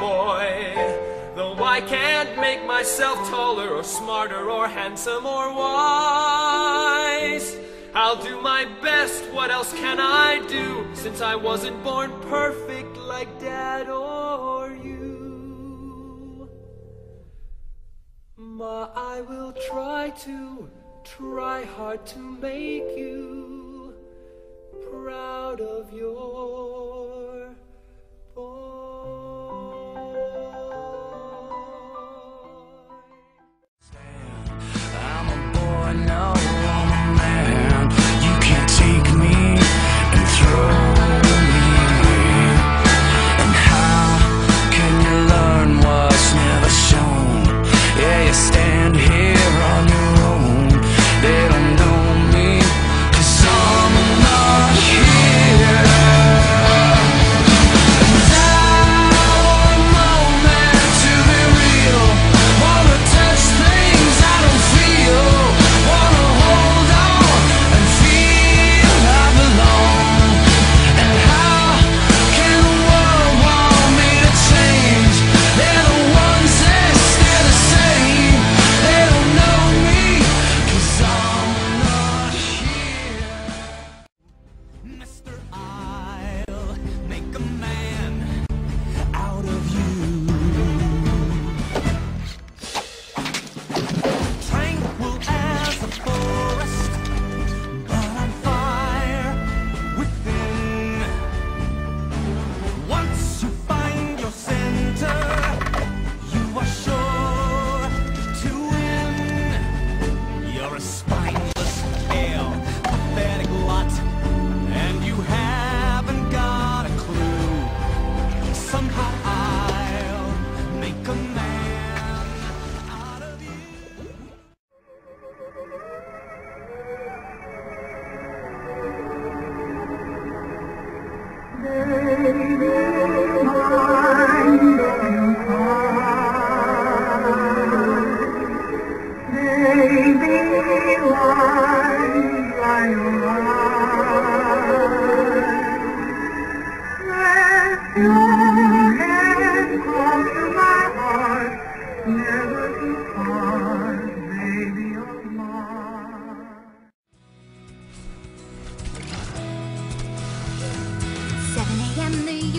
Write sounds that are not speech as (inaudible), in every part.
boy. Though I can't make myself taller or smarter or handsome or wise, I'll do my best. What else can I do since I wasn't born perfect like dad or you? Ma, I will try to, try hard to make you.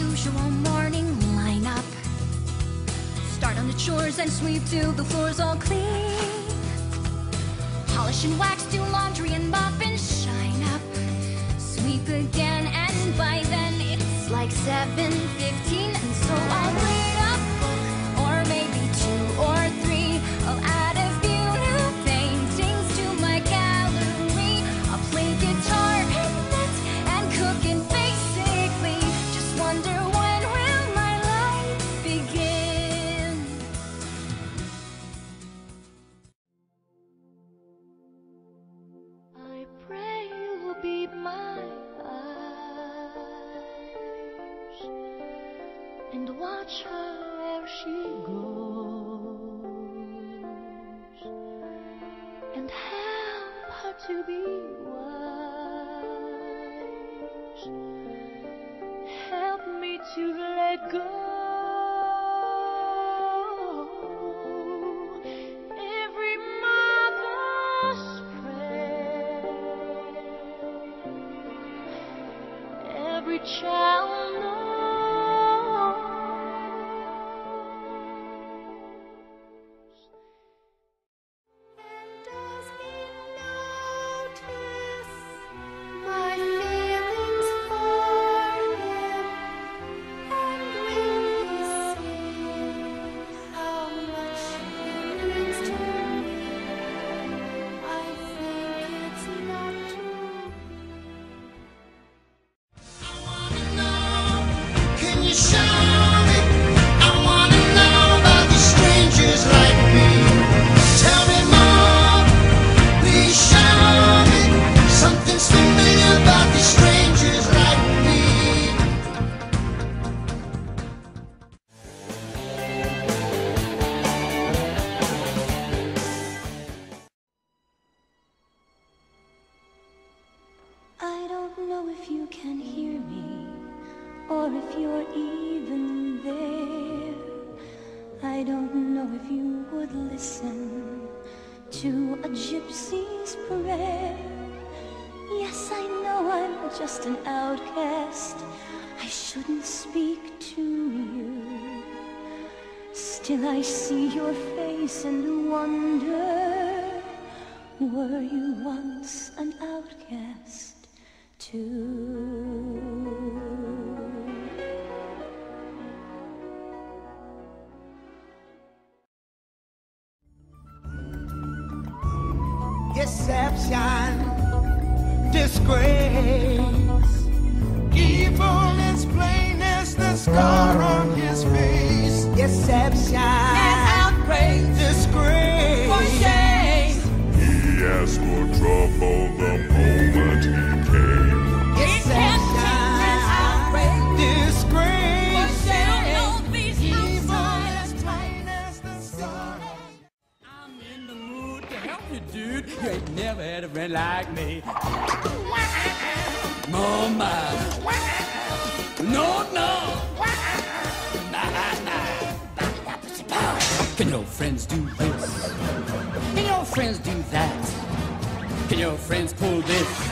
usual morning lineup. Start on the chores and sweep to the floor's all clean. Polish and wax, do laundry and mop and shine up. Sweep again, and by then it's like 7:15, and so I wait. and watch her where she goes. And help her to be wise. Help me to let go. Every mother's prayer. Every child or if you're even there. I don't know if you would listen to a gypsy's prayer. Yes, I know I'm just an outcast. I shouldn't speak to you. Still, I see your face and wonder Were you once an outcast too? Disgrace. Evil is plain as the scar You ain't never had a friend like me. My. No, no. Nah. Can your friends do this? Can your friends do that? Can your friends pull this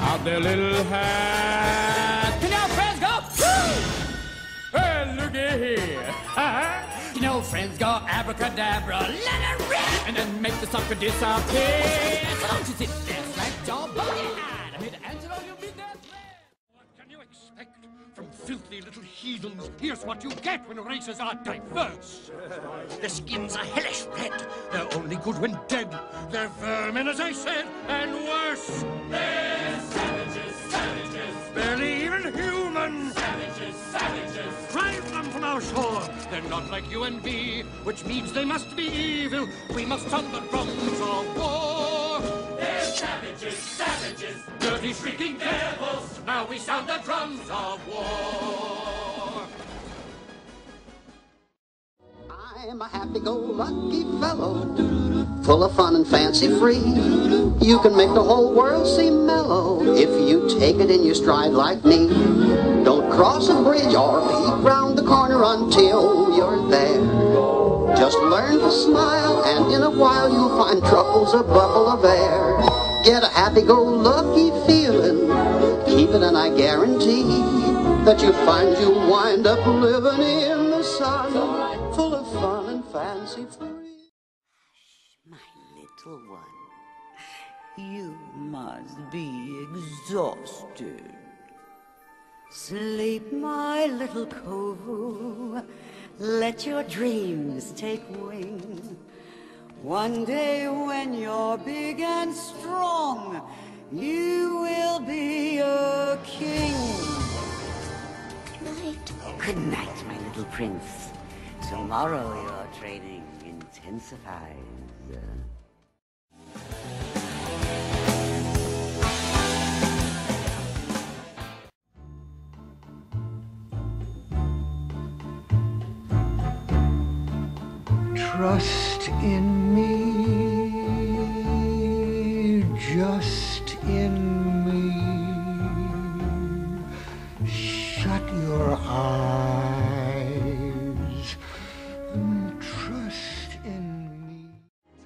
out their little hat? Can your friends go? Woo! Hey, looky here. (laughs) you know, friends go abracadabra, let it rip, and then make the sucker disappear. So don't you sit there, slack jaw, buggy-eyed. I'm here to answer all your business. What can you expect from filthy little heathens? Here's what you get when races are diverse. Their skins are hellish red. They're only good when dead. They're vermin, as I said, and worse. They're savages, savages. Barely Our shore. They're not like you and me, which means they must be evil. We must sound the drums of war. They're savages, savages. Dirty, shrieking devils. Now we sound the drums of war. I'm a happy-go-lucky fellow, full of fun and fancy-free. You can make the whole world seem mellow if you take it in your stride like me. Don't cross a bridge or peek round the corner until you're there. Just learn to smile, and in a while you'll find trouble's a bubble of air. Get a happy-go-lucky feeling, keep it, and I guarantee that you'll find you'll wind up living in the sun, full of fun and fancy-free. Hush, My little one, you must be exhausted. Sleep, my little Kovu. Let your dreams take wing. One day when you're big and strong, you will be a king. Night. Good night, my little prince. Tomorrow your training intensifies. Trust in me, just in me. Shut your eyes and trust in me.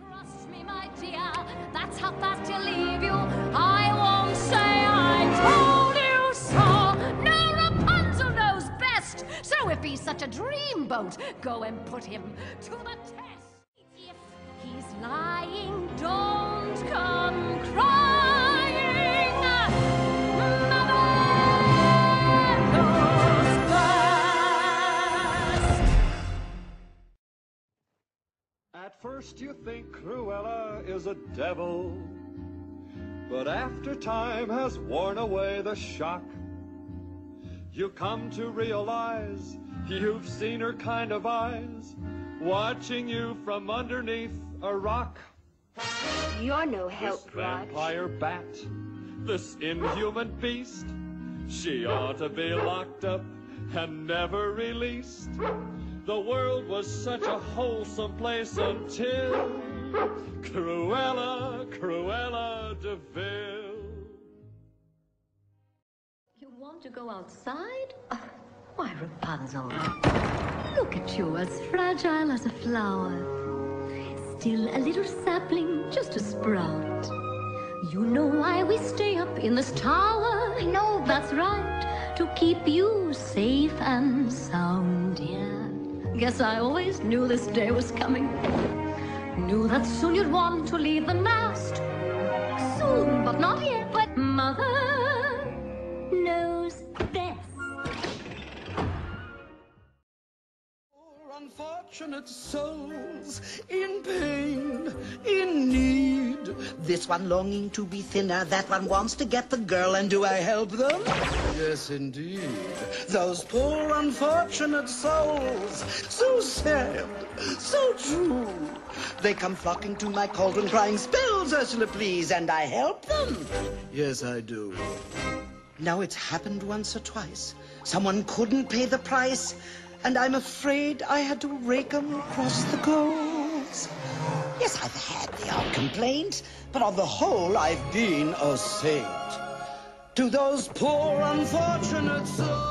Trust me, my dear, that's how fast he'll leave you. I won't say I told you so. No, Rapunzel knows best. So if he's such a dreamboat, go and put him to the test. Cruella is a devil, but after time has worn away the shock, you come to realize you've seen her kind of eyes watching you from underneath a rock. You're no This help, Raj. vampire bat, this inhuman beast, she ought to be locked up and never released. The world was such a wholesome place until Cruella, Cruella de Vil. You want to go outside? Oh, why, Rapunzel, look at you, as fragile as a flower. Still a little sapling, just a sprout. You know why we stay up in this tower? I know that's right, to keep you safe and sound, yeah. Guess I always knew this day was coming. Knew that soon you'd want to leave the nest. Soon, but not yet. But mother knows best. Unfortunate souls in pain, in need. This one longing to be thinner, that one wants to get the girl, and do I help them? Yes, indeed. Those poor unfortunate souls, so sad, so true. They come flocking to my cauldron, crying, Spells, Ursula, please, and I help them. Yes, I do. Now it's happened once or twice. Someone couldn't pay the price, and I'm afraid I had to rake 'em across the coals. Yes, I've had the odd complaint, but on the whole, I've been a saint. To those poor unfortunate souls.